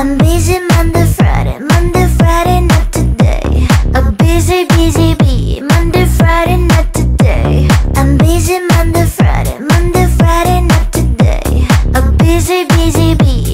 I'm busy Monday, Friday, Monday, Friday, not today. I'm busy, busy, busy, Monday, Friday, not today. I'm busy Monday, Friday, Monday, Friday, not today. I'm busy, busy, busy